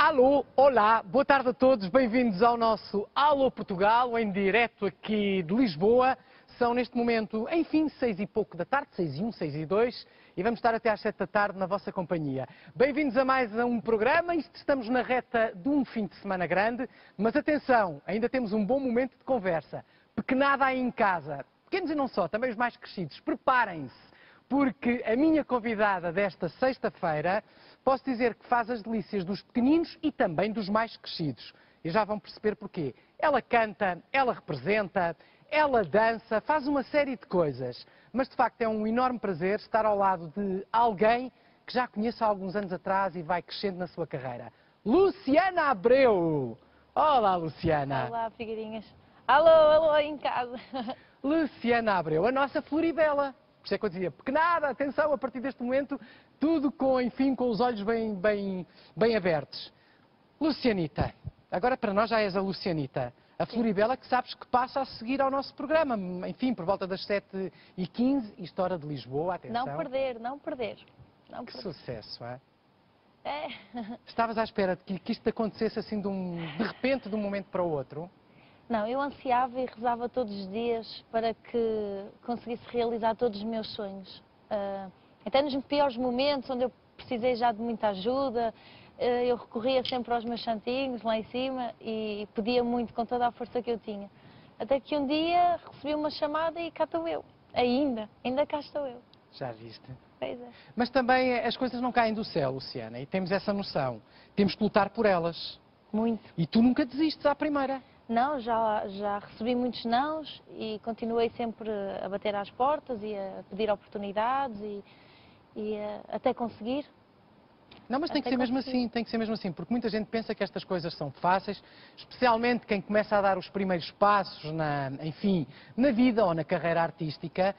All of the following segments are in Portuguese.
Alô, olá, boa tarde a todos, bem-vindos ao nosso Alô Portugal, em direto aqui de Lisboa. São neste momento, enfim, seis e pouco da tarde, seis e um, seis e dois, e vamos estar até às sete da tarde na vossa companhia. Bem-vindos a mais um programa, estamos na reta de um fim de semana grande, mas atenção, ainda temos um bom momento de conversa. Pequenada aí em casa, pequenos e não só, também os mais crescidos, preparem-se porque a minha convidada desta sexta-feira, posso dizer que faz as delícias dos pequeninos e também dos mais crescidos. E já vão perceber porquê. Ela canta, ela representa, ela dança, faz uma série de coisas. Mas de facto é um enorme prazer estar ao lado de alguém que já conheço há alguns anos atrás e vai crescendo na sua carreira. Luciana Abreu! Olá, Luciana! Olá, figurinhas. Alô, alô, em casa. Luciana Abreu, a nossa Floribela. Por isso é que eu dizia, pequenada, atenção, a partir deste momento, tudo com, enfim, com os olhos bem, bem, bem abertos. Lucianita, agora para nós já és a Lucianita. A Floribela que sabes que passa a seguir ao nosso programa, enfim, por volta das 7h15, História de Lisboa, atenção. Não perder, não perder. Não Que perder. sucesso, é? É. Estavas à espera de que, que isto acontecesse assim de, um, de repente, de um momento para o outro? Não, eu ansiava e rezava todos os dias para que conseguisse realizar todos os meus sonhos. Ah, até nos piores momentos, onde eu precisei já de muita ajuda, ah, eu recorria sempre aos meus santinhos lá em cima e pedia muito com toda a força que eu tinha. Até que um dia recebi uma chamada e cá estou eu. Ainda, ainda cá estou eu. Já viste? Pois é. Mas também eh, as coisas não caem do céu, Luciana, e temos essa noção. Temos que lutar por elas. Muito. E tu nunca desistes à primeira. Não, já, já recebi muitos nãos e continuei sempre a bater às portas e a pedir oportunidades e, e a- até conseguir. Não, mas tem que ser mesmo conseguir. assim, tem que ser mesmo assim, porque muita gente pensa que estas coisas são fáceis, especialmente quem começa a dar os primeiros passos na, enfim, na vida ou na carreira artística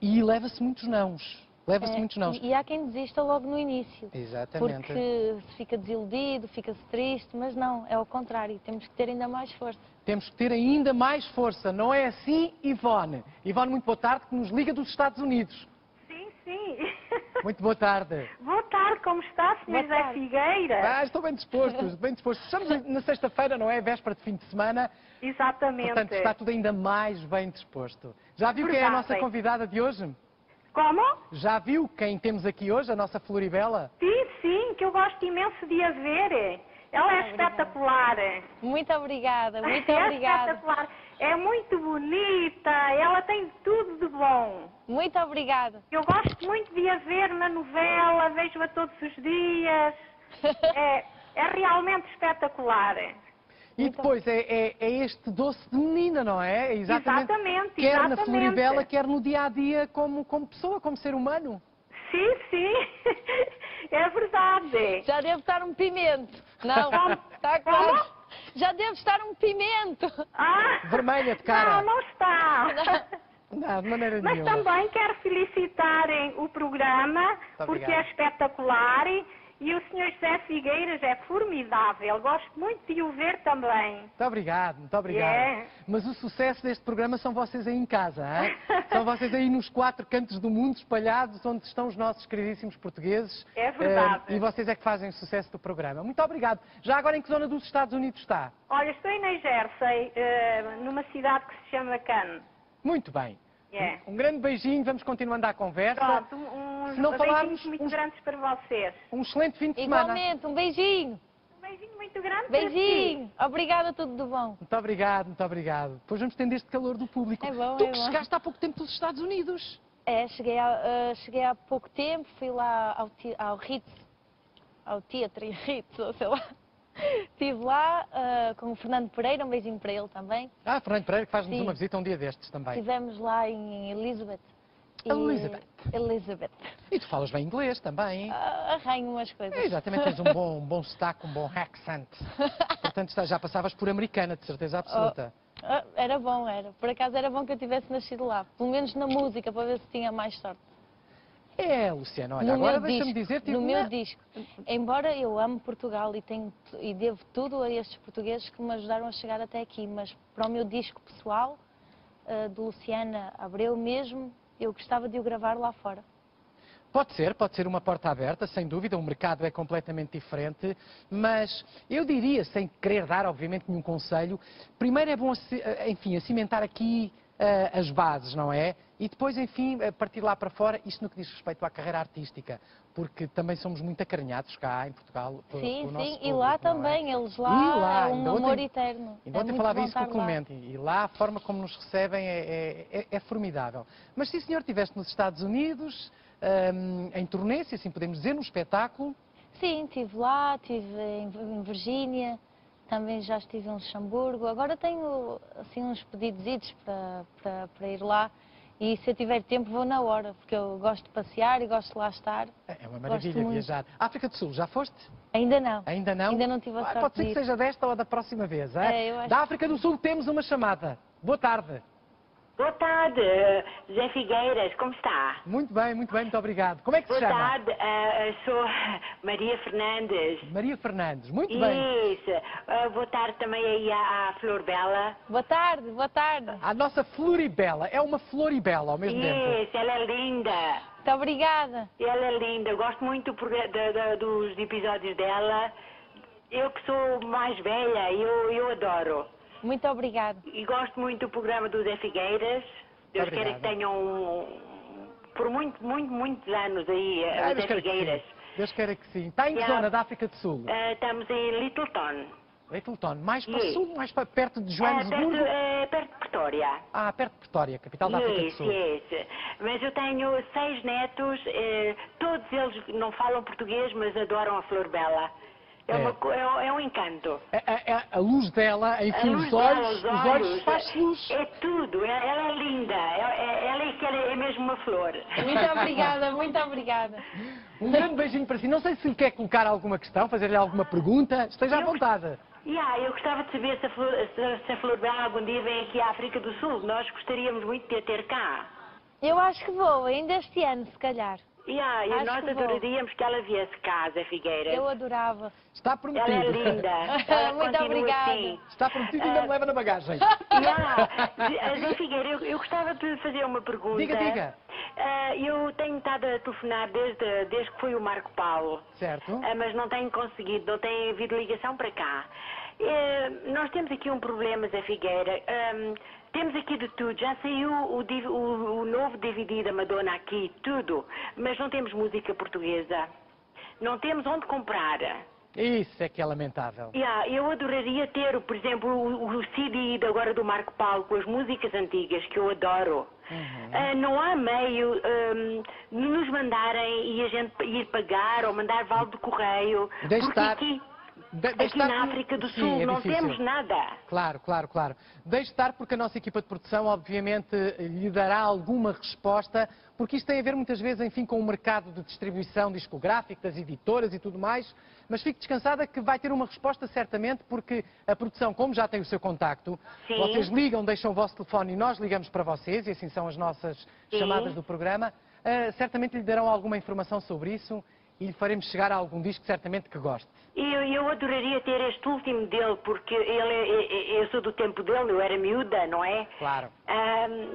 e leva-se muitos nãos. Leva-se É, muitos nãos. e, e há quem desista logo no início, Exatamente. porque se fica desiludido, fica-se triste, mas não, é ao contrário, temos que ter ainda mais força. Temos que ter ainda mais força, não é assim, Ivone? Ivone, muito boa tarde, que nos liga dos Estados Unidos. Sim, sim. Muito boa tarde. Boa tarde, como está, Sr. José. Figueira? Ah, estou bem disposto, bem disposto. Estamos na sexta-feira, não é? Véspera de fim de semana. Exatamente. Portanto, está tudo ainda mais bem disposto. Já viu quem é a nossa Verdade. convidada de hoje? Como? Já viu quem temos aqui hoje, a nossa Floribela? Sim, sim, que eu gosto imenso de a ver. Ela é Obrigada. espetacular. Muito obrigada, muito é obrigada. espetacular. É muito bonita, ela tem tudo de bom. Muito obrigada. Eu gosto muito de a ver na novela, vejo-a todos os dias. É, é realmente espetacular. E Muito depois é, é- é este doce de menina, não é? Exatamente. Exatamente, Quer na exatamente. Floribela, quer no dia a dia, como, como pessoa, como ser humano. Sim, sim, é verdade. Já deve estar um pimento. Não, está Como? claro. Já deve estar um pimento. Ah, Vermelha de cara. Não, não está. Não, de maneira Mas nenhuma. também quero felicitarem o programa, porque obrigado. é espetacular e o Sr. José Figueiras é formidável. Gosto muito de o ver também. Muito obrigado, muito obrigado. É. Mas o sucesso deste programa são vocês aí em casa, hein? São vocês aí nos quatro cantos do mundo, espalhados, onde estão os nossos queridíssimos portugueses. É verdade. Eh, e vocês é que fazem o sucesso do programa. Muito obrigado. Já agora em que zona dos Estados Unidos está? Olha, estou em New Jersey, eh, numa cidade que se chama Cannes. Muito bem. É. Um grande beijinho, vamos continuando a conversa. Pronto, um- uns Se não beijinhos falarmos, muito uns- grandes para vocês. Um excelente fim de semana. Igualmente, um beijinho. Um beijinho muito grande. Beijinho. Obrigada, tudo de bom. Muito obrigado, muito obrigado. Depois vamos tendo este calor do público. É bom, tu é que bom. chegaste há pouco tempo dos Estados Unidos. É, cheguei, a- eh, cheguei há pouco tempo, fui lá ao, ao Ritz, ao Teatro e Ritz, ou sei lá. Estive lá eh, com o Fernando Pereira, um beijinho para ele também. Ah, Fernando Pereira, que faz-nos uma visita um dia destes também. Estivemos lá em Elizabeth. E- Elizabeth. Elizabeth. E tu falas bem inglês também. Ah, Arranho umas coisas. É, exatamente, tens um bom, um bom sotaque, um bom accent. Portanto, já passavas por americana, de certeza absoluta. Ah, era bom, era. Por acaso era bom que eu tivesse nascido lá. Pelo menos na música, para ver se tinha mais sorte. É, Luciano, olha, no agora deixa-me disco, dizer-te... no não- meu disco. Embora eu ame Portugal e, tenho, e devo tudo a estes portugueses que me ajudaram a chegar até aqui, mas para o meu disco pessoal, ah, de Luciana Abreu mesmo, eu gostava de o gravar lá fora. Pode ser, pode ser uma porta aberta, sem dúvida, o mercado é completamente diferente, mas eu diria, sem querer dar, obviamente, nenhum conselho, primeiro é bom, eh, enfim, acimentar aqui uh, as bases, não é? E depois, enfim, partir lá para fora, isto no que diz respeito à carreira artística, porque também somos muito acarinhados cá em Portugal. Por, sim, sim, e lá é? também, é? eles lá, e lá é um amor ontem, eterno. Ainda é ontem falava isso com o Clemente, e lá a forma como nos recebem é, é, é formidável. Mas sim, senhor, estiveste nos Estados Unidos um, em turnê, se assim podemos dizer, no espetáculo? Sim, estive lá, estive em, Virgínia, também já estive em Luxemburgo. Agora tenho assim uns pedidos para, para, para ir lá e se eu tiver tempo vou na hora, porque eu gosto de passear e gosto de lá estar. É uma maravilha viajar. África do Sul, já foste? Ainda não. Ainda não? Ainda não tive a sorte Pode ser que seja desta ou da próxima vez. É? É, da África do Sul temos uma chamada. Boa tarde. Boa tarde, Zé Figueiras, como está? Muito bem, muito bem, muito obrigado. Como é que Boa se chama? Boa tarde, uh, sou Maria Fernandes. Maria Fernandes, muito Isso. bem. Isso, uh, boa tarde também aí à, à Flor Bela. Boa tarde, boa tarde. A nossa Floribela, é uma Floribela ao mesmo Isso, tempo. Isso, ela é linda. Muito obrigada. Ela é linda, eu gosto muito de, de, dos episódios dela. Eu que sou mais velha, eu, eu adoro. Muito obrigada. E gosto muito do programa do Zé Figueiras. Deus queira que tenham por muito, muito, muitos anos aí, ah, Zé Figueiras. Deus queira que sim. Está em que zona da África do Sul? Uh, estamos em Littleton. Littleton, mais para o sul, mais para perto de Joanesburgo? É, perto, é, perto de Pretória. Ah, perto de Pretória, capital da África do Sul. Isso, Mas eu tenho seis netos, eh, todos eles não falam português, mas adoram a Flor Bela. É, uma, é, é um encanto. É, é, é, a luz dela, enfim, os olhos, dela, os olhos, olhos faz luz. É tudo, ela é linda, ela é, ela é mesmo uma flor. Muito obrigada, muito obrigada. Um grande beijinho para si. Não sei se quer colocar alguma questão, fazer-lhe alguma pergunta, esteja eu, à vontade. Yeah, eu gostava de saber se a, flor, se a Flor Bela algum dia vem aqui à África do Sul. Nós gostaríamos muito de a ter cá. Eu acho que vou, ainda este ano, se calhar. Yeah, e nós que adoraríamos que ela viesse cá, Zé Figueira. Eu adorava. Está prometido. Ela é linda. Ela Muito obrigada. Assim. Está prometido e ainda uh, me leva na bagagem. Yeah. Zé Figueira, eu, eu, gostava de fazer uma pergunta. Diga, diga. Uh, eu tenho estado a telefonar desde, desde que foi o Marco Paulo. Certo. Uh, mas não tenho conseguido, não tem havido ligação para cá. Uh, nós temos aqui um problema, Zé Figueira. Um, temos aqui de tudo, já saiu o, o, o novo DVD da Madonna aqui, tudo, mas não temos música portuguesa. Não temos onde comprar. Isso é que é lamentável. Yeah, eu adoraria ter, por exemplo, o, o CD agora do Marco Paulo com as músicas antigas, que eu adoro. Uhum. Uh, não há meio um, nos mandarem e a gente ir pagar ou mandar vale de correio. Deixe estar... aqui de, Aqui estar... na África do Sul Sim, é não temos nada. Claro, claro, claro. Deixe estar porque a nossa equipa de produção obviamente lhe dará alguma resposta, porque isto tem a ver muitas vezes, enfim, com o mercado de distribuição discográfica, das editoras e tudo mais, mas fique descansada que vai ter uma resposta certamente, porque a produção, como já tem o seu contacto, Sim. vocês ligam, deixam o vosso telefone e nós ligamos para vocês, e assim são as nossas Sim. chamadas do programa, uh, certamente lhe darão alguma informação sobre isso e lhe faremos chegar a algum disco certamente que goste. Eu, eu adoraria ter este último dele, porque ele é, é, é, eu sou do tempo dele, eu era miúda, não é? Claro.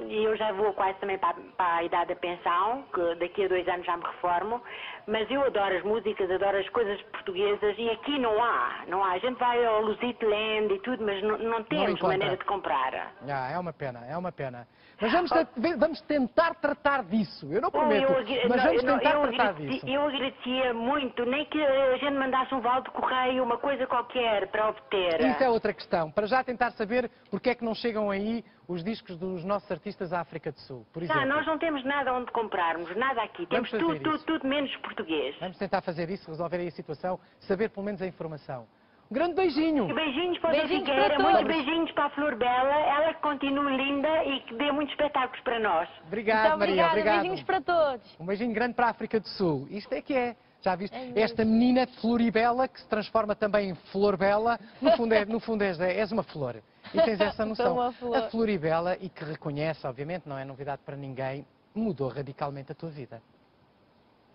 E eu já vou quase também para, para, a idade da pensão, que daqui a dois anos já me reformo, mas eu adoro as músicas, adoro as coisas portuguesas e aqui não há, não há. A gente vai ao Lusitland e tudo, mas não, não temos não maneira de comprar. Ah, é uma pena, é uma pena. Mas vamos, vamos tentar tratar disso. Eu não prometo, eu, mas vamos tentar eu, tratar disso. Eu agradecia muito, nem que a gente mandasse um vale de correio, uma coisa qualquer para obter. Isso é outra questão. Para já tentar saber porque é que não chegam aí os discos dos nossos artistas à África do Sul, por exemplo. Não, nós não temos nada onde comprarmos, nada aqui. Temos tudo, tudo, tudo menos português. Vamos tentar fazer isso, resolver aí a situação, saber pelo menos a informação. Um grande beijinho. Beijinhos para a Figueira, muitos beijinhos para a Flor Bela. Ela que continue linda e que dê muitos espetáculos para nós. Obrigado, Muito Maria. Obrigado. Beijinhos para todos. Um beijinho grande para a África do Sul. Isto é que é. Já viste? É Esta menina Floribela, que se transforma também em Flor Bela, no fundo, é, no fundo és, és uma flor. E tens essa noção. a Floribela, e que reconhece, obviamente, não é novidade para ninguém, mudou radicalmente a tua vida.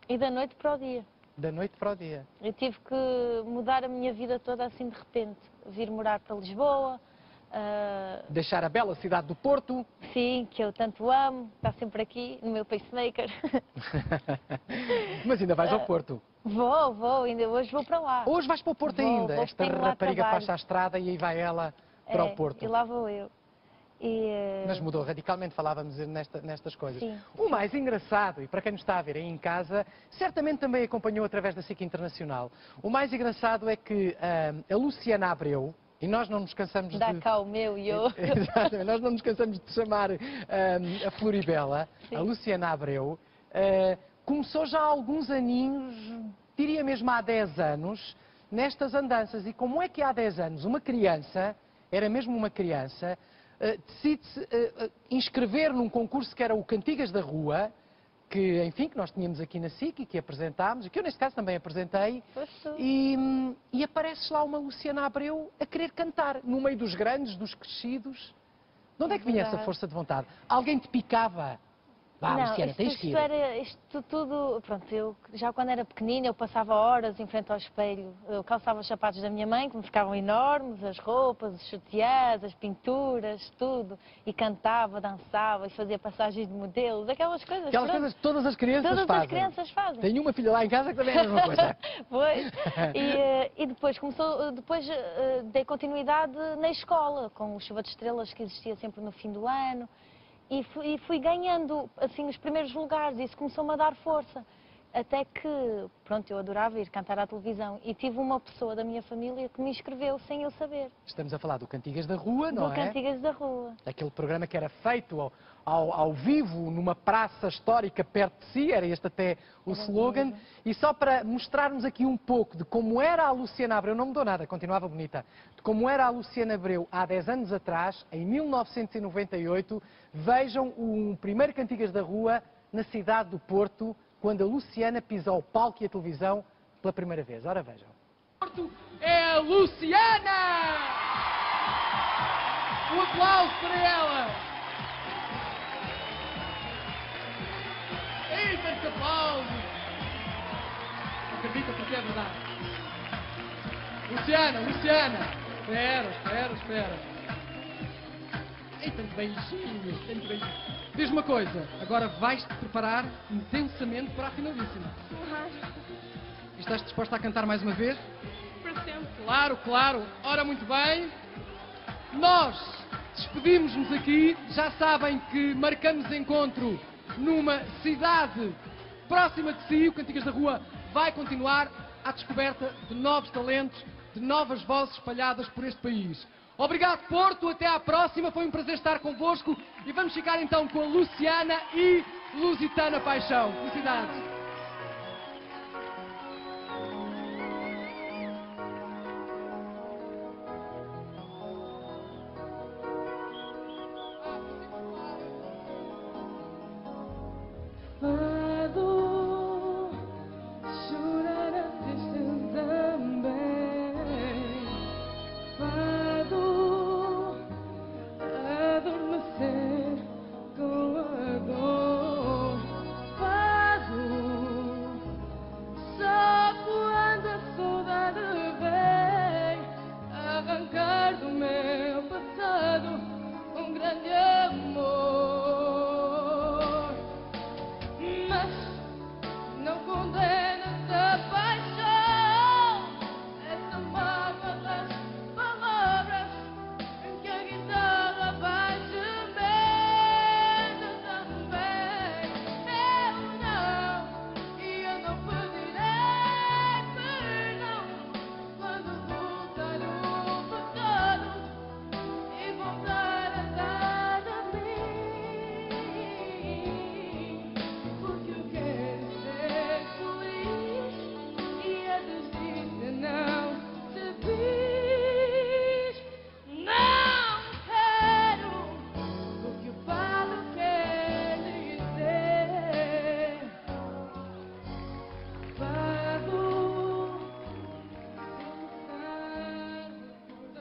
E da noite para o dia da noite para o dia. Eu tive que mudar a minha vida toda assim de repente. Vir morar para Lisboa, Ah, Deixar a bela cidade do Porto. sim, que eu tanto amo, está sempre aqui no meu pacemaker. Mas ainda vais Ah. ao Porto. vou, vou, ainda hoje vou para lá. Hoje vais para o Porto Vou, ainda. vou, Esta rapariga faz a estrada e aí vai ela para É, o Porto. E lá vou eu. E, eh, Mas mudou radicalmente, falávamos nesta- nestas coisas. Sim. O mais engraçado, e para quem nos está a ver aí em casa, certamente também acompanhou através da SIC Internacional. O mais engraçado é que ah, a Luciana Abreu, e nós não nos cansamos dá de. cá o meu e eu. Exatamente, nós não nos cansamos de chamar ah, a Floribela, Sim. a Luciana Abreu, ah, começou já há alguns aninhos, diria mesmo há 10 anos, nestas andanças. E como é que há 10 anos uma criança, era mesmo uma criança, ah, decide-se ah, inscrever num concurso que era o Cantigas da Rua, que, enfim, que nós tínhamos aqui na SIC e que apresentámos, e que eu neste caso também apresentei, e, e aparece lá uma Luciana Abreu a querer cantar, no meio dos grandes, dos crescidos. De onde é que vinha essa força de vontade? Alguém te picava? Vá, não, Luciana, isto, tens que ir. isto era isto tudo, pronto, eu já quando era pequenina eu passava horas em frente ao espelho, eu calçava os sapatos da minha mãe que me ficavam enormes, as roupas, os sutiãs, as pinturas, tudo, e cantava, dançava e fazia passagens de modelos, aquelas coisas, Aquelas pronto, coisas que todas as crianças todas fazem. as crianças fazem. Tenho uma filha lá em casa que também é a mesma coisa. Pois. E, eh, e depois começou, depois eh, dei continuidade na escola, com o Chuva de Estrelas que existia sempre no fim do ano. E fui, e fui ganhando, assim, os primeiros lugares. Isso começou-me a dar força. Até que, pronto, eu adorava ir cantar à televisão. E tive uma pessoa da minha família que me inscreveu sem eu saber. Estamos a falar do Cantigas da Rua, não do é? Cantigas da Rua. Aquele programa que era feito ao, ao- ao vivo, numa praça histórica perto de si, era este até o Era slogan. mesmo. E só para mostrarmos aqui um pouco de como era a Luciana Abreu, não mudou nada, continuava bonita, de como era a Luciana Abreu há 10 anos atrás, em 1998, vejam o primeiro Cantigas da Rua na cidade do Porto, quando a Luciana pisou o palco e a televisão pela primeira vez. Ora vejam. É a Luciana! Um aplauso para ela! Eita, que aplauso! Acredita porque é verdade. Luciana, Luciana! Espera, espera, espera. Eita, que beijinhos, tanto beijinhos. Diz uma coisa, agora vais-te preparar intensamente para a finalíssima. E estás disposta a cantar mais uma vez? Por sempre. Claro, claro. Ora, muito bem. Nós despedimos-nos aqui. Já sabem que marcamos encontro numa cidade próxima de si. O Cantigas da Rua vai continuar à descoberta de novos talentos, de novas vozes espalhadas por este país. Obrigado, Porto. Até à próxima. Foi um prazer estar convosco. E vamos ficar então com a Luciana e Lusitana Paixão. Felicidades.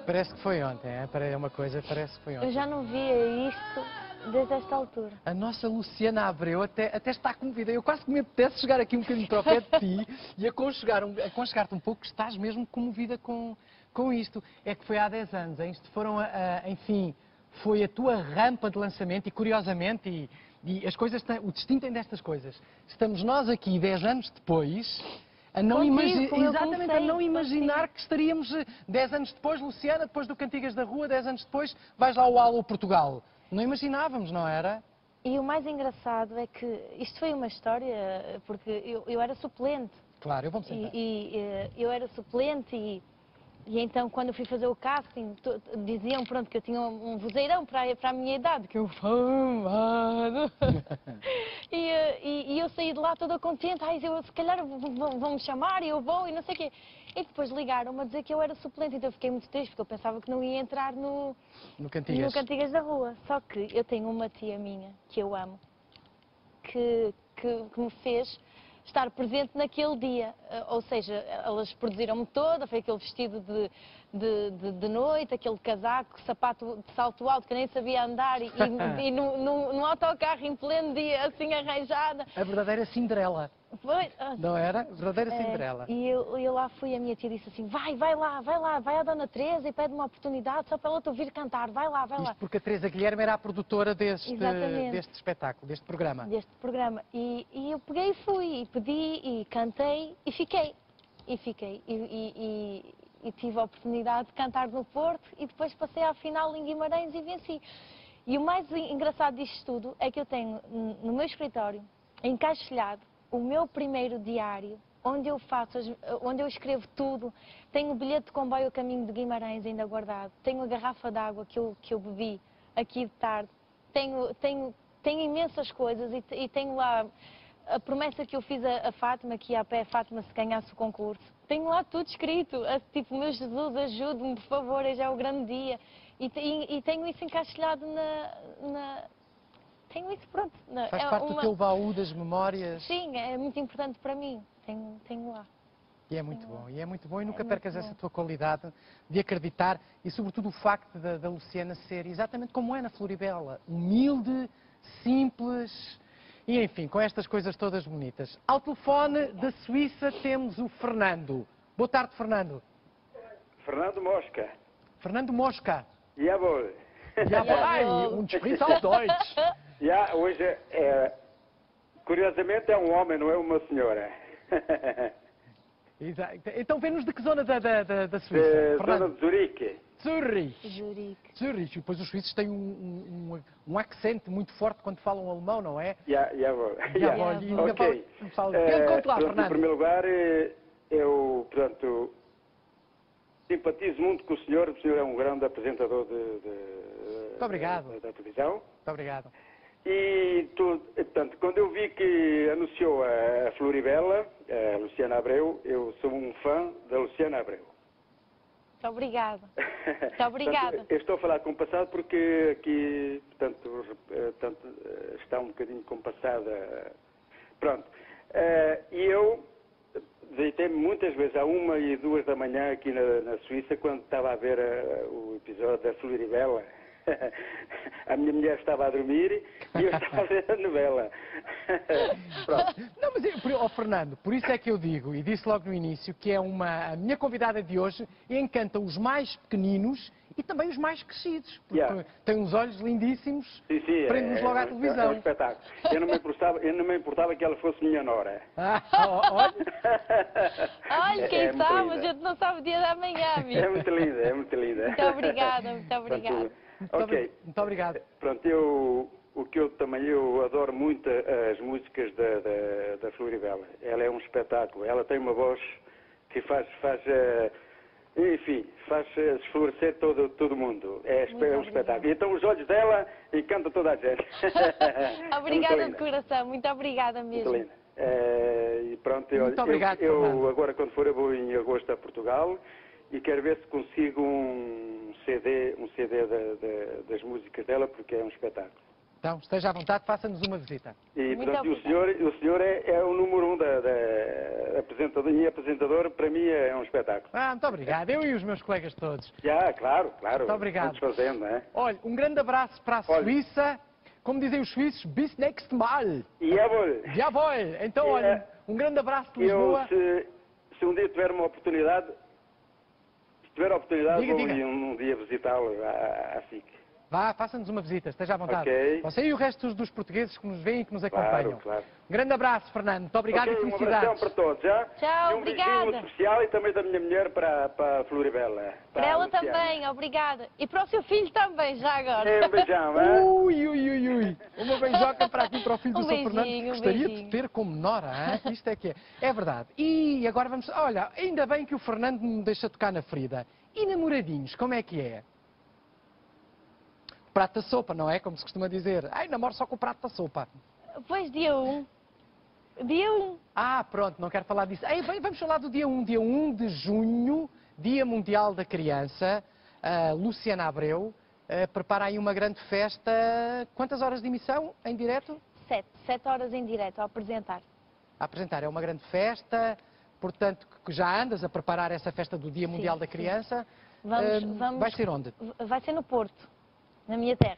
Parece que foi ontem, é? É uma coisa, parece que foi Eu ontem. já não via isto desde esta altura. A nossa Luciana Abreu até, até está comovida. Eu quase que me apetece chegar aqui um bocadinho para o pé de ti e aconchegar um, aconchegar-te um pouco, que estás mesmo comovida com, com isto. É que foi há 10 anos, hein? isto foram, a- a- enfim, foi a tua rampa de lançamento e curiosamente, e, e as coisas, o distinto destas coisas, estamos nós aqui 10 anos depois a não, Contigo, exatamente, a não imaginar que estaríamos eh, 10 anos depois, Luciana, depois do Cantigas da Rua, 10 anos depois, vais lá ao Alô Portugal. Não imaginávamos, não era? E o mais engraçado é que isto foi uma história, porque eu, eu era suplente. Claro, eu vou-me E, sentar. e, eh, eu era suplente e, e então quando eu fui fazer o casting diziam pronto que eu tinha um um vozeirão para, a- para a minha idade, que eu famado. e, e, e eu saí de lá toda contente, ai eu se calhar vão- vão- vão-me chamar e eu vou e não sei o quê. E depois ligaram-me a dizer que eu era suplente, então eu fiquei muito triste porque eu pensava que não ia entrar no, No Cantigas. no Cantigas da Rua. Só que eu tenho uma tia minha que eu amo, que, que, que me fez estar presente naquele dia. Eh, Ou seja, elas produziram-me toda, foi aquele vestido de, de, de, de noite, aquele casaco, sapato de salto alto que nem sabia andar e, e, e no, no, no autocarro em pleno dia, assim arranjada. A verdadeira Cinderela, Foi, não era? A verdadeira é, Cinderela. E eu, eu lá fui, a minha tia disse assim: vai, vai lá, vai lá, vai à Dona Teresa e pede uma oportunidade só para ela te ouvir cantar, vai lá, vai lá. Isto porque a Teresa Guilherme era a produtora deste, Exatamente. deste espetáculo, deste programa. deste programa. E, e eu peguei e fui, e pedi, e cantei, e fiquei. E fiquei. E, e- e- tive a oportunidade de cantar no Porto, e depois passei à final em Guimarães e venci. E o mais en- engraçado disto tudo é que eu tenho no meu escritório, encaixilhado, o meu primeiro diário, onde eu faço, onde eu escrevo tudo. Tenho o bilhete de comboio a caminho de Guimarães ainda guardado. Tenho a garrafa de água que eu, que eu bebi aqui de tarde. Tenho, tenho, tenho imensas coisas e, e tenho lá a promessa que eu fiz a, a Fátima, que ia a pé Fátima se ganhasse o concurso. Tenho lá tudo escrito, a- tipo, meu Jesus, ajude-me, por favor, hoje é o grande dia. E, e- e tenho isso encaixilhado na... na- tenho isso pronto. na- Faz é parte do uma- teu baú das memórias. Sim, é muito importante para mim. Tenho, tenho lá. E é muito bom, e é muito bom, e nunca muito percas essa tua qualidade de acreditar e, sobretudo, o facto da, da Luciana ser exatamente como é na Floribela, humilde, simples e, enfim, com estas coisas todas bonitas. Ao telefone da Suíça temos o Fernando. Boa tarde, Fernando. Fernando Mosca. Fernando Mosca. Jawohl. Ja, ai, um Spritz auf Deutsch. Já, hoje, é, curiosamente, é um homem, não é uma senhora. Exa- Então, vem-nos de que zona da, da, da, da De Suíça? zona Fernando. de Zurique. Zurich. Zurique. Zurich. E depois os suíços têm um, um, um, um acento muito forte quando falam alemão, não é? Já. Já, Já. olha, e nunca Ok. falo- falo- Eh, Conte lá, pronto, Fernando. Em primeiro lugar, eh, eu, portanto, simpatizo muito com o senhor. O senhor é um grande apresentador de, de- Muito obrigado. da, da televisão. Muito obrigado. E, portanto, quando eu vi que anunciou a, a Floribela, a Luciana Abreu, eu sou um fã da Luciana Abreu. Muito obrigada. Muito obrigada. Portanto, eu estou a falar compassado porque aqui, portanto, eh, portanto, eh, está um bocadinho compassada. Pronto. Eh, E eu deitei-me muitas vezes à uma e duas da manhã aqui na, na Suíça quando estava a ver eh, o episódio da Floribela. A minha mulher estava a dormir e eu estava a ver a novela. Pronto. Não, mas, eu- ó, Fernando, por isso é que eu digo, e disse logo no início, que é uma, a minha convidada de hoje encanta os mais pequeninos e também os mais crescidos, porque Yeah. tem uns olhos lindíssimos, Sim, sim, prende-nos é- logo à é- televisão. É um espetáculo. Eu não me importava, eu não me importava que ela fosse minha nora. Ah, olha, Olha, quem É muito sabe, linda. a gente não sabe o dia da manhã, amigo. É muito linda, é muito linda. Muito obrigada, muito obrigada. Muito, ok. obri- muito obrigado. Pronto, eu, o que eu também eu adoro muito as músicas da, da, da Floribela. Ela é um espetáculo. Ela tem uma voz que faz, faz eh, enfim, faz eh, esflorecer todo, todo mundo. É, Muito é um obrigada. espetáculo. E então os olhos dela encantam toda a gente. É Obrigada muito de coração, muito obrigada Muito mesmo. linda. Eh, e pronto, eu, Muito obrigado, eu, eu agora quando for eu vou em agosto a Portugal e quero ver se consigo um CD, um CD da- da- das músicas dela porque é um espetáculo. Então, esteja à vontade, faça-nos uma visita. E Muito portanto, o senhor, o senhor é, é o número um da, da apresentador, e apresentador, para mim é um espetáculo. Ah, muito obrigado. Eu e os meus colegas todos. Já, claro, claro. Muito obrigado. Fazendo, é? Olha, um grande abraço para a Olha. Suíça. como dizem os suíços, bis nächstes Mal. Jawohl. Jawohl. Então, olha, um grande abraço de Eu, Lisboa. se, se um dia tiver uma oportunidade, tiver a oportunidade, Diga, vou diga. um, um dia visitá-lo à, à SIC. Vá, faça-nos uma visita, esteja à vontade. Ok. Você e o resto dos, dos portugueses que nos veem e que nos Claro, acompanham. claro. Um grande abraço, Fernando. Muito obrigado Ok, e um felicidades. abração para todos, já? Tchau, e um beijinho obrigada. muito especial e também da minha mulher para, para a Floribela. Para a ela Luciana. também, obrigada. E para o seu filho também, já agora. É, um beijão, é? Ui, ui, ui, ui. Uma beijoca para aqui, para o filho do Um Sr. Fernando, que beijinho, um gostaria de beijinho. ter como Nora. hein? Isto é que é. É verdade. E agora vamos... Olha, ainda bem que o Fernando me deixa tocar na ferida. E namoradinhos, como é que é? Prato da sopa, não é? Como se costuma dizer. Ai, namoro só com o prato da sopa. Pois, dia 1. Dia 1. Ah, pronto, não quero falar disso. Ei, vamos falar do dia 1. Dia 1 de junho, Dia Mundial da Criança. Ah, Luciana Abreu ah, prepara aí uma grande festa. Quantas horas de emissão em direto? 7. 7 horas em direto a apresentar. A apresentar. É uma grande festa, portanto, que já andas a preparar essa festa do Dia Mundial da sim. Criança. Vamos, Ah, vamos, Vai ser onde? Vai ser no Porto, na minha terra.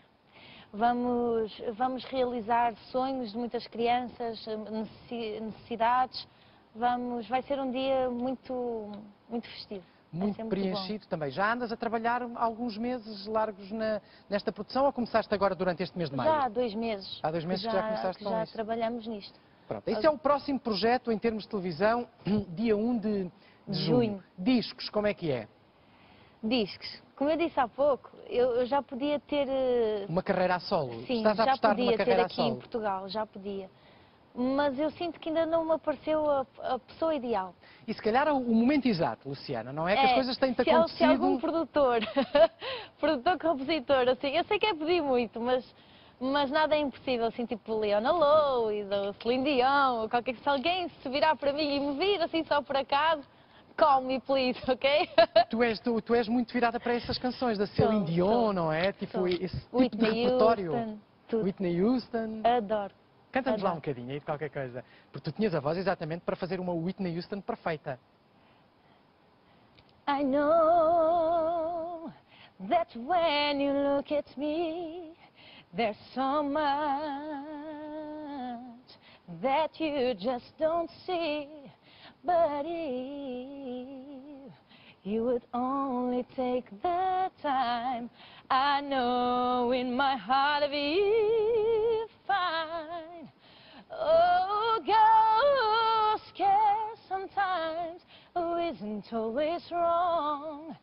Vamos, vamos realizar sonhos de muitas crianças, necessi- necessidades. Vamos, vai ser um dia muito, muito festivo. Muito ser preenchido também. Já andas a trabalhar alguns meses largos na- nesta produção ou começaste agora durante este mês de bom. maio? Já há dois meses. Há dois meses que já começaste que com já isso. trabalhamos nisto. Pronto, esse é o próximo projeto em termos de televisão, dia 1 de, de junho. Junho. Discos, como é que é? Discos. Como eu disse há pouco, eu, eu já podia ter. eh, Uma carreira a solo? Sim, Estás já podia ter aqui em? Portugal, já podia. Mas eu sinto que ainda não me apareceu a, a pessoa ideal. E se calhar o, o momento exato, Luciana, não é? Que as coisas têm-te se, há- se acontecido... algum produtor, produtor compositor, assim, eu sei que é pedir muito, mas, mas nada é impossível, assim, tipo Leona Lois ou Celine Dion, ou qualquer se alguém se virar para mim e me vir assim só por acaso, call me please, ok? Tu és, tu, tu és muito virada para essas canções da Celine Dion, sou, não é? Tipo, sou. esse tipo Whitney de repertório. Houston, tudo. Whitney Houston. Adoro. Canta-nos lá um bocadinho aí de qualquer coisa. Porque tu tinhas a voz exatamente para fazer uma Whitney Houston perfeita. I know that when you look at me, there's so much that you just don't see. But if you would only take the time, I know in my heart of you find. Oh, girls care sometimes, who isn't always wrong.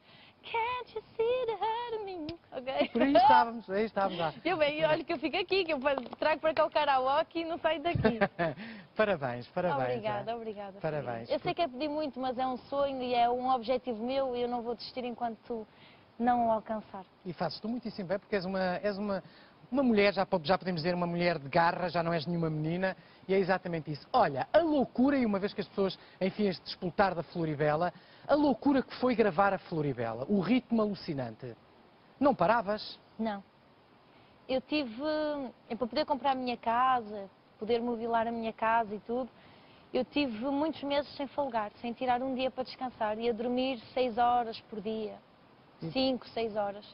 Can't you see the hurt in me? Ok? Por aí estávamos, aí estávamos lá. Eu bem, olha que eu fico aqui, que eu trago para cá o karaoke e não saio daqui. parabéns, parabéns. obrigada, é. obrigada. Parabéns. Eu sei que é pedir muito, mas é um sonho e é um objetivo meu e eu não vou desistir enquanto não o alcançar. E fazes-te muitíssimo bem, porque és uma, és uma, uma mulher, já, já podemos dizer uma mulher de garra, já não és nenhuma menina, e é exatamente isso. Olha, a loucura, e uma vez que as pessoas, enfim, este despoltar da Floribela, a loucura que foi gravar a Floribela, o ritmo alucinante. Não paravas? Não. Eu tive, eu, para poder comprar a minha casa, poder mobilar a minha casa e tudo, eu tive muitos meses sem folgar, sem tirar um dia para descansar. Ia dormir seis horas por dia, cinco, seis horas.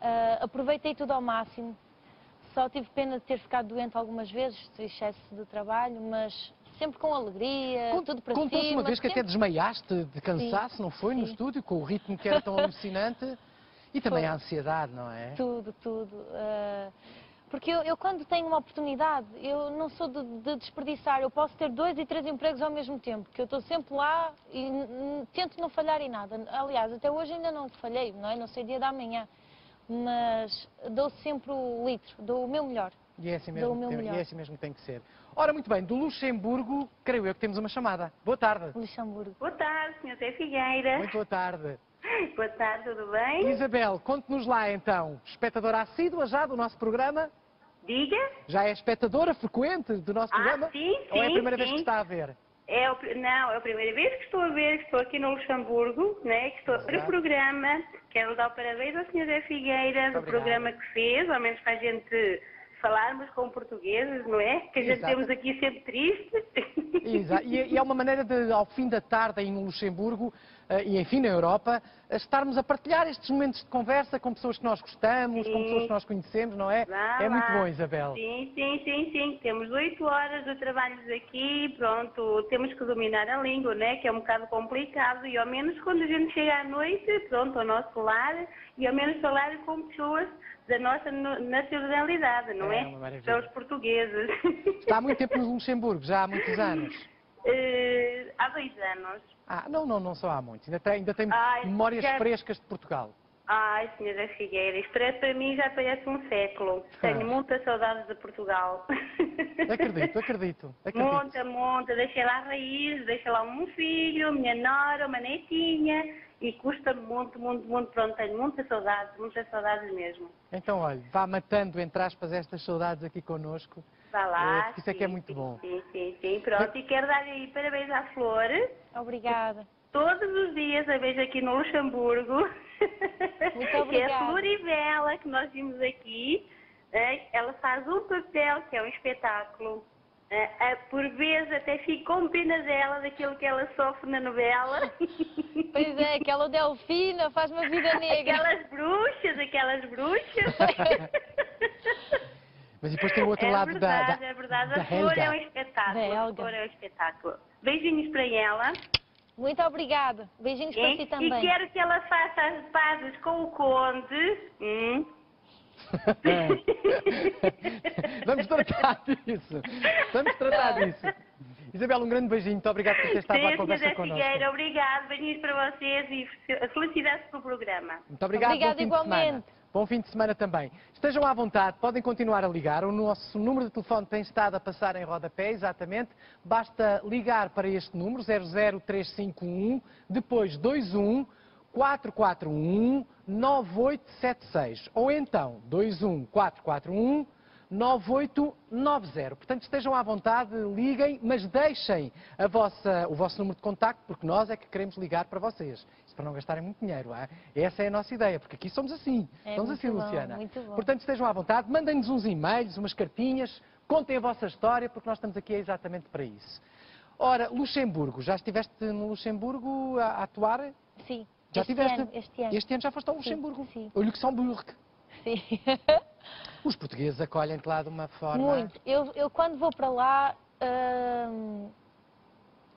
Ah, aproveitei tudo ao máximo. Só tive pena de ter ficado doente algumas vezes, de excesso de trabalho, mas sempre com alegria, Cont- tudo para Contou-se cima. uma vez que até sempre- desmaiaste de cansaço, não foi? No sim. estúdio, com o ritmo que era tão alucinante. E também Foi. a ansiedade, não é? Tudo, tudo. ah, porque eu, eu, quando tenho uma oportunidade, eu não sou de, de desperdiçar. Eu posso ter dois e três empregos ao mesmo tempo, que eu estou sempre lá e tento não falhar em nada. Aliás, até hoje ainda não falhei, não é? Não sei dia da manhã. Mas dou sempre o litro, dou o meu melhor. E é, assim Dou mesmo, o meu que tem- melhor. e é assim mesmo que tem que ser. Ora, muito bem, do Luxemburgo, creio eu que temos uma chamada. Boa tarde. Luxemburgo. Boa tarde, Sr. Zé Figueira. Muito boa tarde. Boa tarde, tudo bem? Isabel, conte-nos lá então, espectadora assídua já do nosso programa? Diga. Já é espectadora frequente do nosso Ah, programa? sim, Ou é a sim, primeira vez sim. que está a ver? É o não, é a primeira vez que estou a ver, que estou aqui no Luxemburgo, né? que estou a ver o Exato. programa. Quero dar o parabéns ao Sr. Zé Figueira do programa que fez, ao menos para a gente falarmos com portugueses, não é? Que a gente Exato. temos aqui sempre triste. Exa- E, e é uma maneira de, ao fim da tarde aí no Luxemburgo, e enfim na Europa, a estarmos a partilhar estes momentos de conversa com pessoas que nós gostamos, com Sim. pessoas que nós conhecemos, não é? Vá é muito lá. bom, Isabel. Sim, sim, sim, sim. Temos oito horas de trabalhos aqui, pronto, temos que dominar a língua, né? Que é um bocado complicado e ao menos quando a gente chega à noite, pronto, ao nosso lar, e ao menos falar com pessoas da nossa no- nacionalidade, não É é? São os portugueses. Está há muito tempo no Luxemburgo, já há muitos anos. Eh, há dois anos. Ah, não, não, não só há muitos. Ainda tem, ainda tem Ai, memórias já- frescas de Portugal. Ai, senhora Figueira, isto parece para mim já parece um século. Tenho Ah. muitas saudades de Portugal. Acredito, acredito, acredito. Monta, monta, deixei lá a raiz, deixei lá um filho, minha nora, uma netinha, e custa muito, muito, muito, pronto, tenho muitas saudades, muitas saudades mesmo. Então, olha, vá matando, entre aspas, estas saudades aqui connosco. Vá lá. É, isso é que é muito sim, bom. Sim, sim, sim, pronto, e quero dar aí parabéns à Flor. Obrigada. Todos os dias a vejo aqui no Luxemburgo. Muito que é a obrigada. Florivela que nós vimos aqui. né? Ela faz um papel que é um espetáculo. É, é, por vezes até fico com pena dela, daquilo que ela sofre na novela. Pois é, aquela Delfina faz uma vida negra. Aquelas bruxas, aquelas bruxas. Mas depois tem o outro é lado da, verdade, da, é verdade. da A flor é um Helga. espetáculo. Da A Helga. flor é um espetáculo. Beijinhos para ela. Muito obrigada. Beijinhos para hein? si E também. quero que ela faça as pazes com o conde. Hum? Vamos tratar disso. Vamos tratar disso. Isabel, um grande beijinho. Muito obrigado por ter estado à Sim, conversa connosco. Figueira, obrigado. Beijinhos para vocês e felicidades pelo programa. Muito obrigado. Obrigada igualmente. Bom fim de semana também. Estejam à vontade, podem continuar a ligar. O nosso número de telefone tem estado a passar em rodapé, exatamente. Basta ligar para este número, 00351, depois 21 441 9876. Ou então 21 441 9890. Portanto, estejam à vontade, liguem, mas deixem vossa- o vosso número de contacto, porque nós é que queremos ligar para vocês. Para não gastarem muito dinheiro. ah? Essa é a nossa ideia, porque aqui somos assim. É somos assim, bom, Luciana. muito bom. Portanto, estejam à vontade, mandem-nos uns e-mails, umas cartinhas, contem a vossa história, porque nós estamos aqui exatamente para isso. Ora, Luxemburgo, já estiveste no Luxemburgo a, a atuar? Sim. Já este estiveste? ano, este ano. Este ano já foste ao Luxemburgo? sim. O Luxemburgo. Sim. Os portugueses acolhem-te lá de uma forma... Muito. Eu, eu quando vou para lá hum,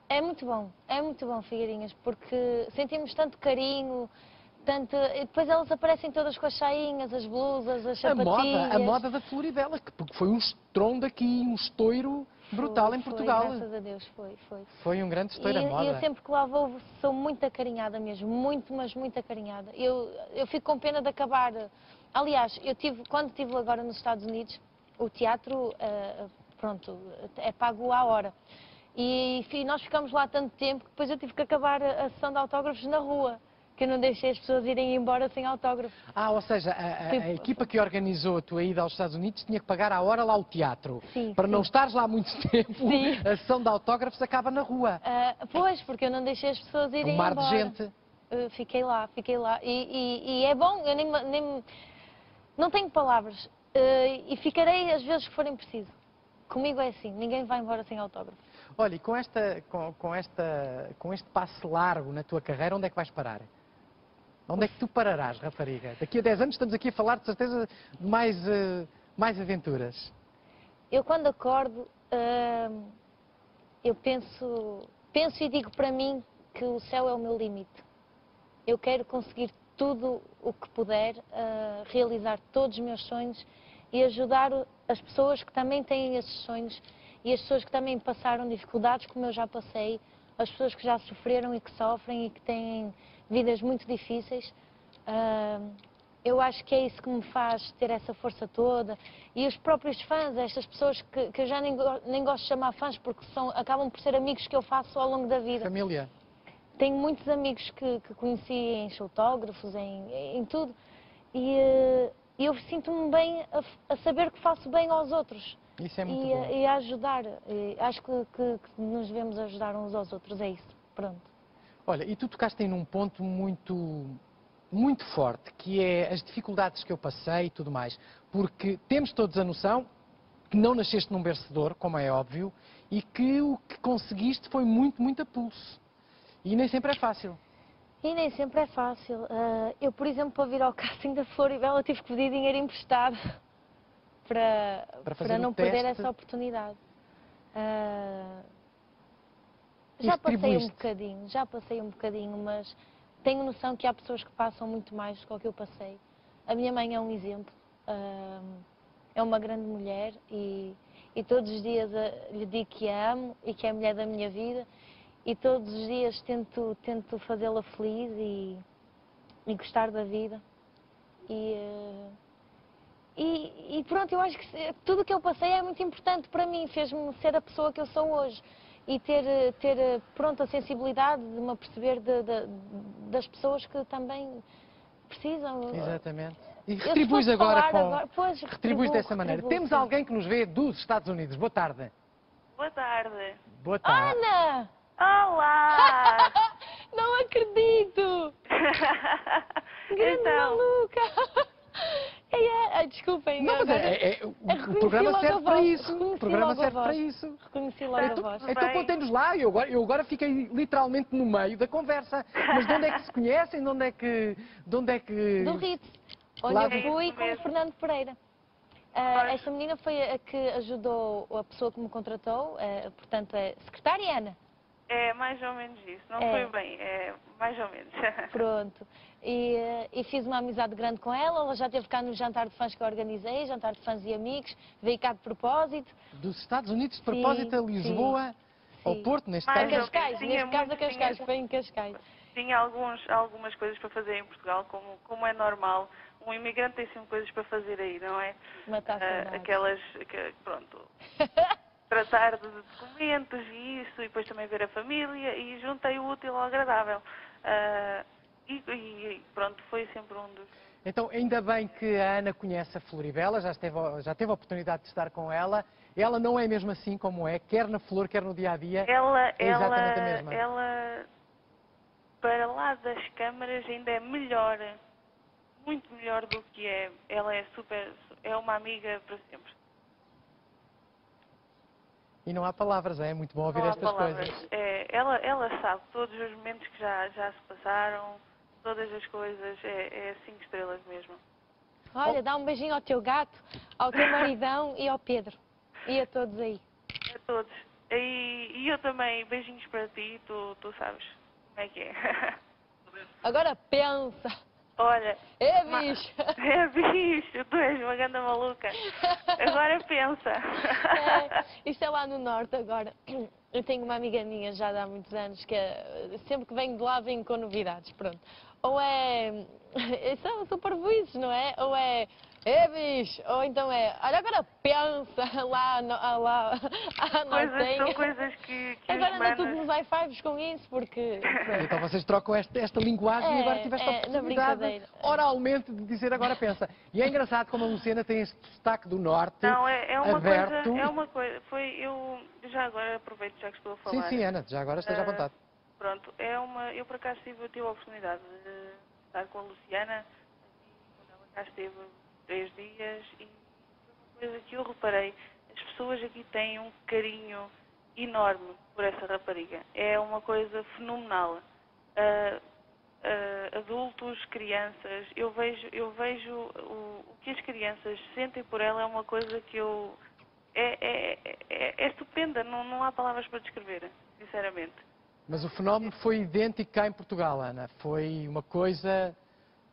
é muito bom, é muito bom, Figueirinhas, porque sentimos tanto carinho, tanto. e depois elas aparecem todas com as sainhas, as blusas, as A sapatilhas. moda, a moda da Floribela, que porque foi um estrondo aqui, um estouro brutal Foi, em foi, Portugal. graças a Deus, foi, foi. Foi um grande E estouro a e moda. eu sempre que lá vou sou muito acarinhada mesmo, muito, mas muito acarinhada. Eu, eu fico com pena de acabar. Aliás, eu tive, quando estive agora nos Estados Unidos, o teatro, eh, pronto, é pago à hora. E nós ficamos lá tanto tempo que depois eu tive que acabar a a sessão de autógrafos na rua, que eu não deixei as pessoas irem embora sem autógrafo. Ah, ou seja, a, a- a equipa que organizou a tua ida aos Estados Unidos tinha que pagar à hora lá o teatro. Sim, Para não sim. estares lá muito tempo, Sim. a sessão de autógrafos acaba na rua. Ah, pois, porque eu não deixei as pessoas irem Um mar embora. de gente. Uh, fiquei lá, fiquei lá. E, e- e é bom, eu nem, nem não tenho palavras. Uh, e ficarei às vezes que forem preciso. Comigo é assim, ninguém vai embora sem autógrafo. Olha, e com, esta, com, com esta, com este passo largo na tua carreira, onde é que vais parar? Onde é que tu pararás, rapariga? Daqui a 10 anos estamos aqui a falar, de certeza, de mais, eh, mais aventuras. Eu quando acordo, uh, eu penso, penso e digo para mim que o céu é o meu limite. Eu quero conseguir tudo o que puder, uh, realizar todos os meus sonhos e ajudar as pessoas que também têm esses sonhos e as pessoas que também passaram dificuldades como eu já passei, as pessoas que já sofreram e que sofrem e que têm vidas muito difíceis. Uh, eu acho que é isso que me faz ter essa força toda. E os próprios fãs, estas pessoas que, que eu já nem, nem gosto de chamar fãs porque são, acabam por ser amigos que eu faço ao longo da vida. Família. Tenho muitos amigos que, que conheci em autógrafos, em, em tudo, e eh, eu sinto-me bem a, a saber que faço bem aos outros Isso é muito e, bom. e ajudar. E acho que, que- que nos devemos ajudar uns aos outros, é isso. Pronto. Olha, e tu tocaste aí num ponto muito, muito forte, que é as dificuldades que eu passei e tudo mais. Porque temos todos a noção que não nasceste num bercedor, como é óbvio, e que o que conseguiste foi muito, muito a pulso. E nem sempre é fácil. E nem sempre é fácil. Ah, eu, por exemplo, para vir ao casting da Floribela, tive que pedir dinheiro emprestado para, Para para, não perder teste. essa oportunidade. E já passei um bocadinho, já passei um bocadinho, mas tenho noção que há pessoas que passam muito mais do que o que eu passei. A minha mãe é um exemplo. ah, é uma grande mulher e, e todos os dias ah, lhe digo que a amo e que é a mulher da minha vida e todos os dias tento, tento fazê-la feliz e, e gostar da vida. E, eh, e, e pronto, eu acho que tudo o que eu passei é muito importante para mim, fez-me ser a pessoa que eu sou hoje. E ter, ter eh, pronto, a sensibilidade de me aperceber de- de- das pessoas que também precisam. Exatamente. E retribuis agora com. agora- pois, retribuis retribuo, dessa maneira. retribuo, Temos sim. alguém que nos vê dos Estados Unidos. Boa tarde. Boa tarde. Boa tarde. Ana! Olá! Não acredito! Grande então, maluca! Ei, é- ai, desculpem, Não, mas agora é, é- o- reconheci programa serve para isso. O programa serve para isso. reconheci logo a voz. então contem-nos lá, eu agora, eu agora fiquei literalmente no meio da conversa. Mas de onde é que se conhecem? De onde é que. De onde é que... Do Ritz, onde Lá eu fui com o. Fernando Pereira. Ah, esta menina foi a que ajudou a pessoa que me contratou, ah, portanto, é secretária Ana. é mais ou menos isso. Não É. foi bem, é mais ou menos. Pronto. E, eh, e fiz uma amizade grande com ela. Ela já esteve cá no jantar de fãs que eu organizei, jantar de fãs e amigos. Veio cá de propósito. Dos Estados Unidos, de Sim, propósito a sim, Lisboa, ao sim. Porto, neste A caso. menos. Cascais, Tinha neste caso a muito Cascais, dinheiro. foi em Cascais. Tinha alguns, algumas coisas para fazer em Portugal, como, como é normal. Um imigrante tem sempre coisas para fazer aí, não é? Matar Ah, aquelas, que- pronto, tratar de documentos e isso, e depois também ver a família, e juntei o útil ao agradável. Ah, e, e pronto, foi sempre um dos... Então, ainda bem que a Ana conhece a Floribela, já, esteve, já teve a oportunidade de estar com ela. Ela não é mesmo assim como é, quer na flor, quer no dia a dia. Ela, É exatamente a ela, mesma. ela, para lá das câmaras ainda é melhor, muito melhor do que é. Ela é super, é uma amiga para sempre. E não há palavras, é muito bom ouvir Não estas coisas. É, ela, ela sabe todos os momentos que já, já se passaram, todas as coisas, é, é cinco estrelas mesmo. Olha, dá um beijinho ao teu gato, ao teu maridão e ao Pedro. E a todos aí. A todos. E, e eu também, beijinhos para ti, tu, tu sabes como é que é. Agora pensa. Olha, É Ma- bicho. É bicho, tu és uma ganda maluca. Agora pensa. É, isto é lá no norte agora. Eu tenho uma amiga minha já de há muitos anos que é, sempre que venho de lá venho com novidades, pronto. Ou é. São super buízes, não é? Ou é. É bicho! Ou então é. Olha, agora pensa lá, no, ah, lá à Coisas, são nortenha. coisas que, que Agora anda tudo manos... nos high fives com isso, porque. Então vocês trocam esta, esta linguagem e É, agora tiveste a é, na oportunidade oralmente de dizer agora pensa. E é engraçado como a Luciana tem este sotaque do norte Não, é, é uma aberto. coisa, é uma coisa, foi, eu já agora aproveito já que estou a Sim, falar. sim, Ana, já agora esteja à Ah, vontade. Pronto, é uma, eu por acaso tive, tive a oportunidade de estar com a Luciana, quando ela cá esteve três dias, e uma coisa que eu reparei, as pessoas aqui têm um carinho enorme por essa rapariga. É uma coisa fenomenal. Ah, ah, adultos, crianças, eu vejo, eu vejo o, o que as crianças sentem por ela é uma coisa que eu é, é, é, é estupenda, não, não há palavras para descrever, sinceramente. Mas o fenómeno foi idêntico cá em Portugal, Ana. Foi uma coisa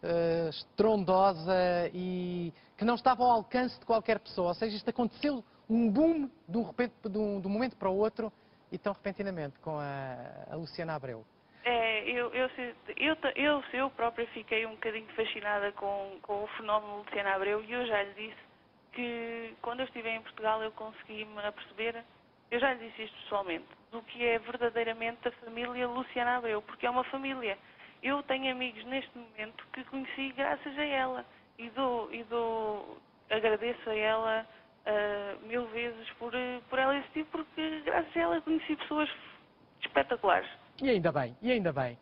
eh, estrondosa e que não estava ao alcance de qualquer pessoa. Ou seja, isto aconteceu um boom de um, repente, de um, de um momento para o outro e tão repentinamente com a, a Luciana Abreu. É, eu, eu, eu, eu, eu própria fiquei um bocadinho fascinada com, com o fenómeno Luciana Abreu e eu já lhe disse que quando eu estive em Portugal eu consegui-me aperceber, eu já lhe disse isto pessoalmente, do que é verdadeiramente a família Luciana Abreu, porque é uma família. Eu tenho amigos neste momento que conheci graças a ela e dou, e dou agradeço a ela ah, mil vezes por, por ela existir, porque graças a ela conheci pessoas espetaculares. E ainda bem, e ainda bem.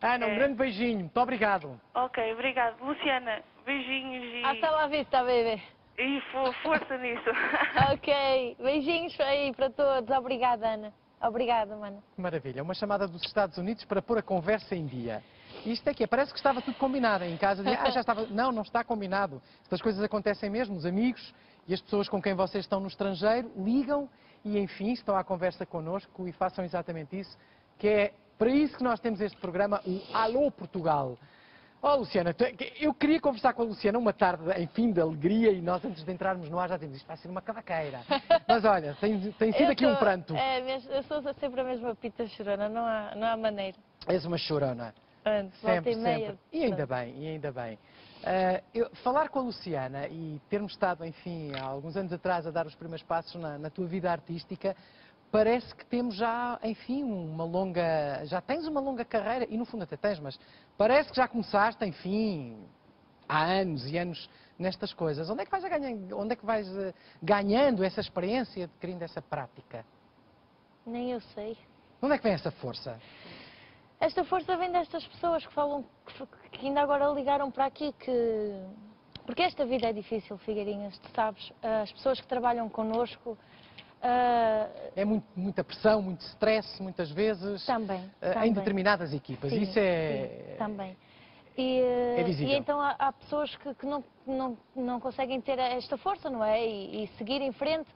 Ana, um É. grande beijinho, muito obrigado. Ok, obrigado. Luciana, beijinhos e, Hasta la vista, bebê. E fo- força nisso. Ok. Beijinhos aí para todos. Obrigada, Ana. Obrigada, mano. Maravilha, uma chamada dos Estados Unidos para pôr a conversa em dia. Isto é que é, parece que estava tudo combinado em casa. Ah, já estava. Não, não está combinado. Estas coisas acontecem mesmo. Os amigos e as pessoas com quem vocês estão no estrangeiro ligam e, enfim, estão à conversa connosco e façam exatamente isso, que é para isso que nós temos este programa, o Alô Portugal. Oh, Luciana, tu- eu queria conversar com a Luciana uma tarde, enfim, de alegria e nós, antes de entrarmos no ar, já temos isto vai ser uma cavaqueira. Mas olha, tem, tem sido Eu aqui um pranto. É, eu sou sempre a mesma pita chorona, não há, não há maneira. És uma chorona. Volta Sempre, e meia. sempre. E ainda bem, e ainda bem. Ah, eu- falar com a Luciana e termos estado, enfim, há alguns anos atrás a dar os primeiros passos na, na tua vida artística, parece que temos já, enfim, uma longa. Já tens uma longa carreira, e no fundo até tens, mas parece que já começaste, enfim, há anos e anos nestas coisas. Onde é que vais, a ganhar, onde é que vais eh, ganhando essa experiência, adquirindo essa prática? Nem eu sei. De Onde é que vem essa força? Esta força vem destas pessoas que falam, que ainda agora ligaram para aqui, que... Porque esta vida é difícil, Figueirinhas, tu sabes. As pessoas que trabalham connosco ah, É muito- muita pressão, muito stress, muitas vezes. também, eh, também. em determinadas equipas. Sim, Isso é. sim, também. E, eh, É visível. e então há, há pessoas que, que não, não, não conseguem ter esta força, não é? E, e seguir em frente.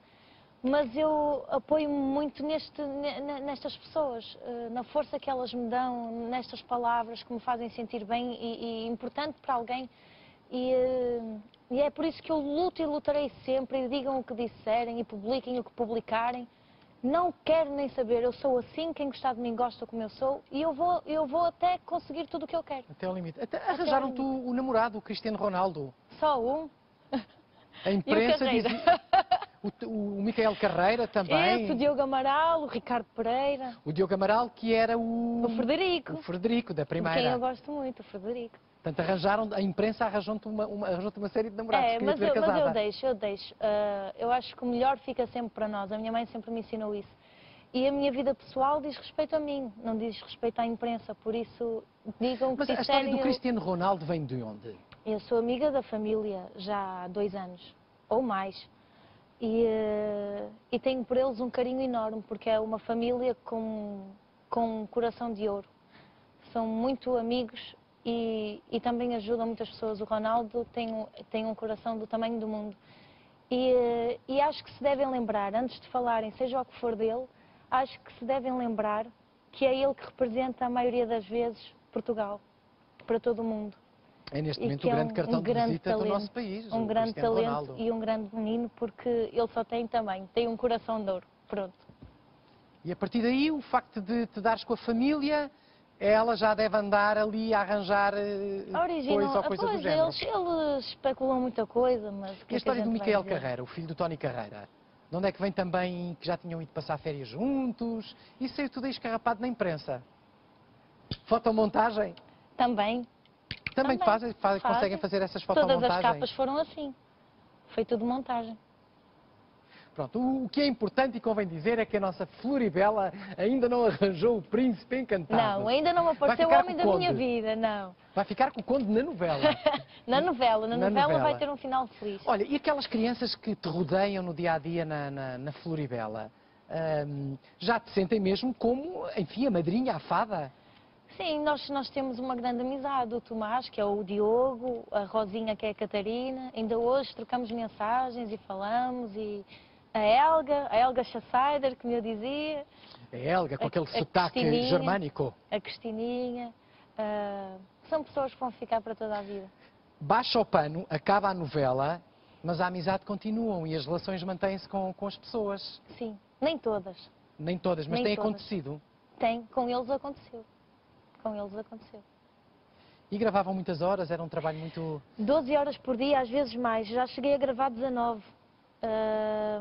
Mas eu apoio-me muito neste, ne- ne- nestas pessoas, eh, na força que elas me dão, nestas palavras que me fazem sentir bem e, e importante para alguém. E, eh, e é por isso que eu luto e lutarei sempre, e digam o que disserem e publiquem o que publicarem. Não quero nem saber, eu sou assim, quem gostar de mim gosta como eu sou, e eu vou, eu vou até conseguir tudo o que eu quero. Até ao limite. Até arranjaram-te o, namorado, o Cristiano Ronaldo. Só um. A imprensa dizia. O, o Micael Carreira também. Esse, o Diogo Amaral, o Ricardo Pereira, O Diogo Amaral, que era o. o Frederico, o Frederico, da de quem eu primeira. gosto muito, o Frederico. Portanto, arranjaram, a imprensa arranjou-te uma, uma, arranjou uma série de namorados. É, mas eu, mas eu deixo, eu deixo. Ah, eu acho que o melhor fica sempre para nós. A minha mãe sempre me ensinou isso. E a minha vida pessoal diz respeito a mim, não diz respeito à imprensa. Por isso, digam o que Mas a história disserem. do eu- Cristiano Ronaldo vem de onde? Eu sou amiga da família já há dois anos, ou mais. E, eh, e tenho por eles um carinho enorme, porque é uma família com, com um coração de ouro. São muito amigos e, e também ajudam muitas pessoas. O Ronaldo tem, um- tem um coração do tamanho do mundo. E, e acho que se devem lembrar, antes de falarem, seja o que for dele, acho que se devem lembrar que é ele que representa a maioria das vezes Portugal, para todo o mundo É neste e momento que o é grande um- cartão um de grande visita do talento, nosso país. um grande Cristiano talento Ronaldo. e um grande menino porque ele só tem tamanho, tem um coração de ouro. Pronto. E a partir daí, o facto de te dares com a família, ela já deve andar ali a arranjar eh, A coisa original, ou coisa do género. eles, eles especulam muita coisa, mas que E a é história do Micael dizer? Carreira, o filho do Tony Carreira? De onde é que vem também que já tinham ido passar férias juntos? Isso saiu tudo aí escarrapado na imprensa. Fotomontagem? Também. Também, Também. fazem, fazem, Fazem. conseguem fazer essas Todas fotomontagens? as capas foram assim. Foi tudo montagem. Pronto, o, o que é importante e convém dizer é que a nossa Floribela ainda não arranjou o príncipe encantado. Não, ainda não apareceu o homem da minha vida, não. Vai ficar com o conde na novela. Na novela, na, Na novela, novela. vai ter um final feliz. Olha, e aquelas crianças que te rodeiam no dia a dia na, na, na Floribela? Ahm, já te sentem mesmo como, enfim, a madrinha, a fada? Sim, nós, nós temos uma grande amizade. O Tomás, que é o Diogo, a Rosinha, que é a Catarina. Ainda hoje trocamos mensagens e falamos. E a Helga, a Helga Chassider, que me dizia, A Helga, com A- aquele a sotaque germânico. a Cristininha. ah, são pessoas que vão ficar para toda a vida. Baixa o pano, acaba a novela, mas a amizade continuam e as relações mantêm-se com, com as pessoas. Sim, nem todas. Nem todas, mas Nem tem todas. acontecido. Tem, com eles aconteceu. Com eles aconteceu. E gravavam muitas horas, era um trabalho muito. 12 horas por dia, às vezes mais. Já cheguei a gravar 19. A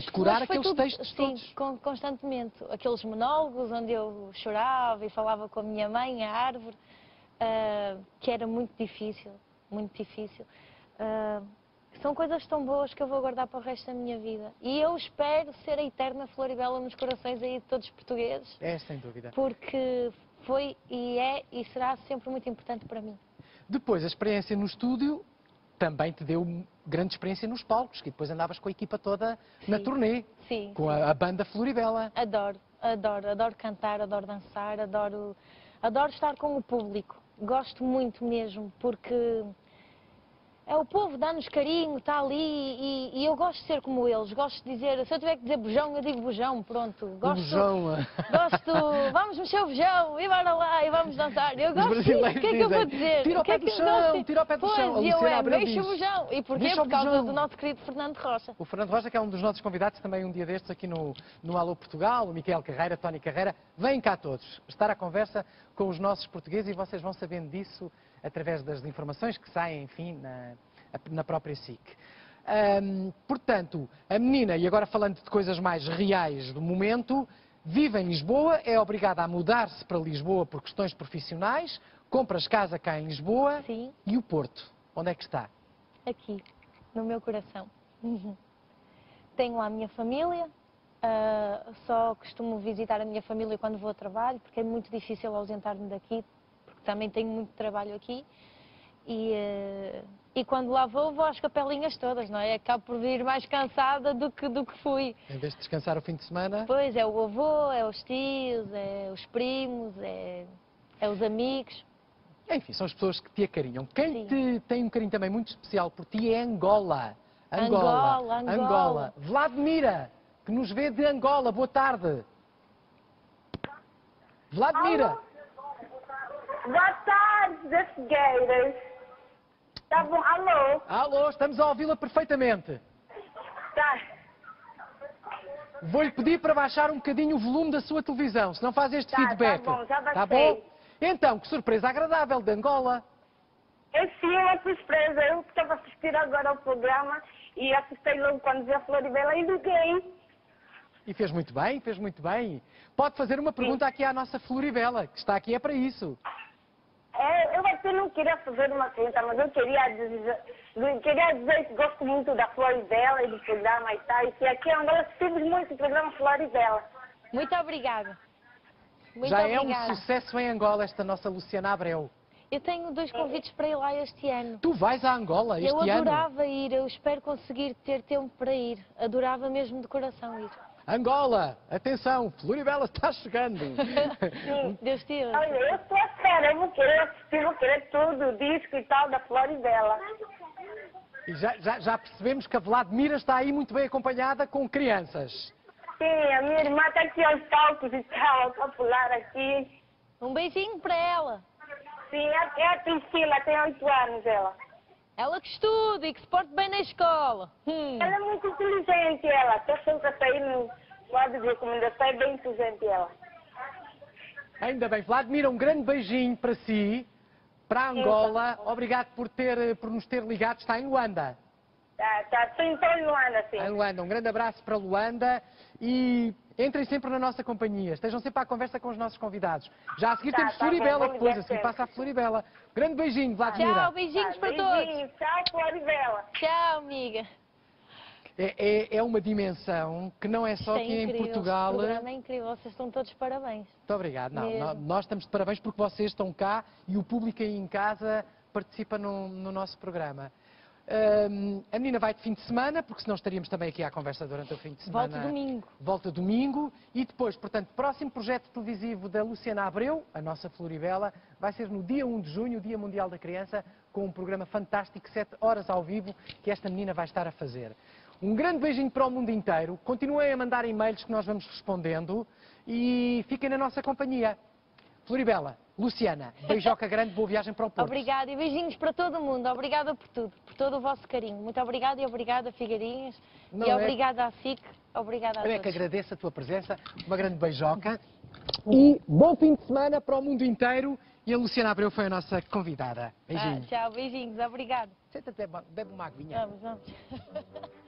decorar aqueles textos sim, todos. con- constantemente. Aqueles monólogos onde eu chorava e falava com a minha mãe, a árvore, ah, que era muito difícil, muito difícil. Ah, são coisas tão boas que eu vou guardar para o resto da minha vida. E eu espero ser a eterna Floribela nos corações aí de todos os portugueses, É, sem dúvida. porque foi e é e será sempre muito importante para mim. Depois, a experiência no estúdio também te deu grande experiência nos palcos, que depois andavas com a equipa toda na Sim. turnê, Sim. com a, a banda Floribela. Adoro, adoro, adoro cantar, adoro dançar, adoro, Adoro estar com o público. Gosto muito mesmo, porque é o povo, dá-nos carinho, está ali e, e eu gosto de ser como eles. Gosto de dizer, se eu tiver que dizer bujão, eu digo bujão, pronto. Gosto, bujão. gosto, vamos mexer o bujão e bora lá e vamos dançar. Eu Os gosto. O que é que eu vou dizer? "Tira o é pé do chão, tira o pé do pois, chão." E eu é, mexo o bujão. E porquê? "Deixa Por causa bujão." do nosso querido Fernando Rocha. O Fernando Rocha, que é um dos nossos convidados também um dia destes aqui no, no Alô Portugal, o Miquel Carreira, Tony Carreira. Vêm cá todos estar à conversa com os nossos portugueses e vocês vão sabendo disso através das informações que saem, enfim, na, na própria SIC. Portanto, a menina, e agora falando de coisas mais reais do momento, vive em Lisboa, é obrigada a mudar-se para Lisboa por questões profissionais, compras casa cá em Lisboa Sim. e o Porto. Onde é que está? aqui, no meu coração. Tenho lá a minha família, ah, só costumo visitar a minha família quando vou a trabalho, porque é muito difícil ausentar-me daqui, também tenho muito trabalho aqui. E, ah, e quando lá vou, vou às capelinhas todas, não é? Acabo por vir mais cansada do que, do que fui. Em vez de descansar o fim de semana, Pois, é o avô, é os tios, é os primos, é, é os amigos. Enfim, são as pessoas que te acarinham. Quem Sim. te tem um carinho também muito especial por ti é Angola. Angola, Angola. Vladimira, que nos vê de Angola. Boa tarde. Vladimira. Boa tarde, Figueiras. Tá bom? Alô? Alô, estamos a ouvi-la perfeitamente. Tá. Vou-lhe pedir para baixar um bocadinho o volume da sua televisão, se não faz este Tá, tá feedback. bom, já Tá baixei. bom? Então, que surpresa agradável de Angola. Eu sim, uma surpresa. Eu estava assistindo agora ao programa e assustei logo quando vi a Floribela e liguei. E fez muito bem, fez muito bem. Pode fazer uma pergunta aqui à nossa Floribela, que está aqui é para isso. É, eu até não queria fazer uma pergunta, mas eu queria dizer, eu queria dizer que gosto muito da Floribela e do programa e tal. E que aqui em Angola assistimos muito o programa Floribela. Muito obrigada. Muito Já obrigada. é um sucesso em Angola esta nossa Luciana Abreu. Eu tenho dois convites para ir lá este ano. Tu vais a Angola este eu ano? adorava ir, eu espero conseguir ter tempo para ir. Adorava mesmo de coração ir. Angola, atenção, Floribela está chegando. Deus te ouça. Olha, eu estou à espera, eu vou querer assistir, vou querer tudo, o disco e tal da Floribela. e já, já- já percebemos que a Vladimira está aí muito bem acompanhada com crianças. Sim, a minha irmã está aqui aos palcos e tal, está a pular aqui. Um beijinho para ela. Sim, é é a Priscila, tem oito anos ela. Ela que estude e que se porte bem na escola. Hum. Ela é muito inteligente, ela. Está sempre a sair no quadro de recomendação, é bem inteligente ela. Ainda bem, Vladimira, um grande beijinho para si, para Angola. Obrigado por, ter, por nos ter ligado. Está em Luanda. Tá, tá, sim, estou em Luanda, sim. Em Luanda. Um grande abraço para Luanda e entrem sempre na nossa companhia. Estejam sempre à conversa com os nossos convidados. Já a seguir Tá, temos tá Floribela bom, vou depois, a seguir passa a Floribela. Grande beijinho, Vladimira. Tchau, beijinhos Tá, para todos. beijinho, Tchau, Floribela. Tchau, amiga. É, é- é uma dimensão que não é só Isto é aqui em incrível, Portugal. O programa é incrível, vocês estão todos de parabéns. Muito obrigado. Não, nós estamos de parabéns porque vocês estão cá e o público aí em casa participa no, no nosso programa. A menina vai de fim de semana, porque senão estaríamos também aqui à conversa durante o fim de semana. Volta domingo. Volta domingo e depois, portanto, próximo projeto televisivo da Luciana Abreu, a nossa Floribela, vai ser no dia 1 de junho, o Dia Mundial da Criança, com um programa fantástico, 7 horas ao vivo, que esta menina vai estar a fazer. Um grande beijinho para o mundo inteiro. Continuem a mandar e-mails que nós vamos respondendo e fiquem na nossa companhia. Floribela, Luciana, beijoca grande, boa viagem para o Porto. Obrigada e beijinhos para todo mundo. Obrigada por tudo, por todo o vosso carinho. Muito obrigada e obrigada, Figueirinhas. Não e é- obrigada à SIC. Obrigada a Eu é que todos. agradeço a tua presença, uma grande beijoca. E bom fim de semana para o mundo inteiro. E a Luciana Abreu foi a nossa convidada. Ah, Beijinho. tchau, beijinhos. Obrigada. Senta-te, bebe uma aguinha. Vamos, vamos.